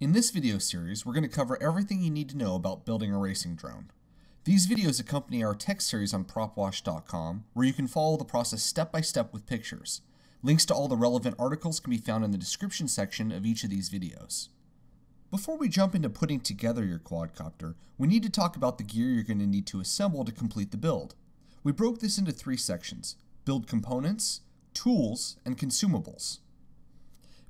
In this video series, we're going to cover everything you need to know about building a racing drone. These videos accompany our tech series on propwashed.com, where you can follow the process step by step with pictures. Links to all the relevant articles can be found in the description section of each of these videos. Before we jump into putting together your quadcopter, we need to talk about the gear you're going to need to assemble to complete the build. We broke this into three sections build components, tools, and consumables.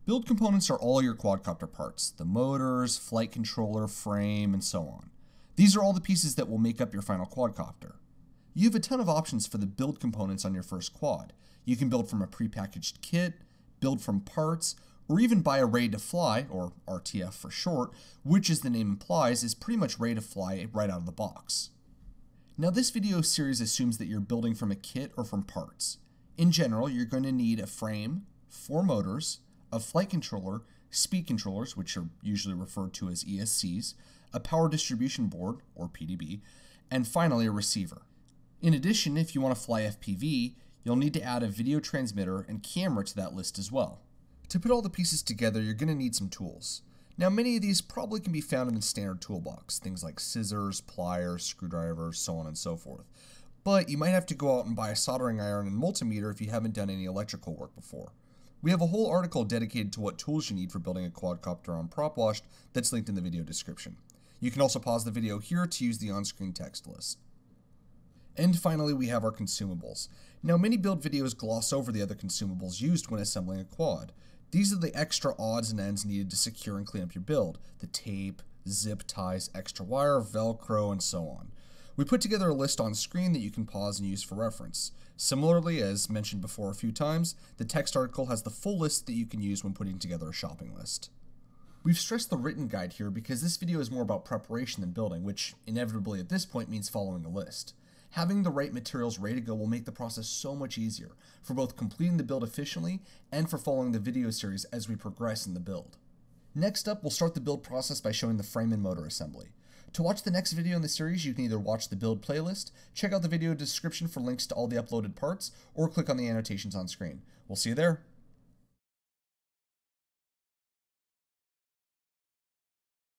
Build components are all your quadcopter parts the motors, flight controller, frame, and so on. These are all the pieces that will make up your final quadcopter. You have a ton of options for the build components on your first quad. You can build from a prepackaged kit, build from parts, or even buy a ready to fly, or RTF for short, which as the name implies is pretty much ready to fly right out of the box. Now this video series assumes that you're building from a kit or from parts. In general, you're going to need a frame, four motors, a flight controller, speed controllers, which are usually referred to as ESCs, a power distribution board, or PDB, and finally a receiver. In addition, if you want to fly FPV, you'll need to add a video transmitter and camera to that list as well. To put all the pieces together, you're going to need some tools. Now, many of these probably can be found in the standard toolbox, things like scissors, pliers, screwdrivers, so on and so forth. But you might have to go out and buy a soldering iron and multimeter if you haven't done any electrical work before. We have a whole article dedicated to what tools you need for building a quadcopter on PropWashed that's linked in the video description. You can also pause the video here to use the on-screen text list. And finally, we have our consumables. Now, many build videos gloss over the other consumables used when assembling a quad. These are the extra odds and ends needed to secure and clean up your build. The tape, zip ties, extra wire, velcro, and so on. We put together a list on screen that you can pause and use for reference. Similarly, as mentioned before a few times, the text article has the full list that you can use when putting together a shopping list. We've stressed the written guide here because this video is more about preparation than building, which inevitably at this point means following a list. Having the right materials ready to go will make the process so much easier for both completing the build efficiently and for following the video series as we progress in the build. Next up, we'll start the build process by showing the frame and motor assembly. To watch the next video in the series, you can either watch the build playlist, check out the video description for links to all the uploaded parts, or click on the annotations on screen. We'll see you there.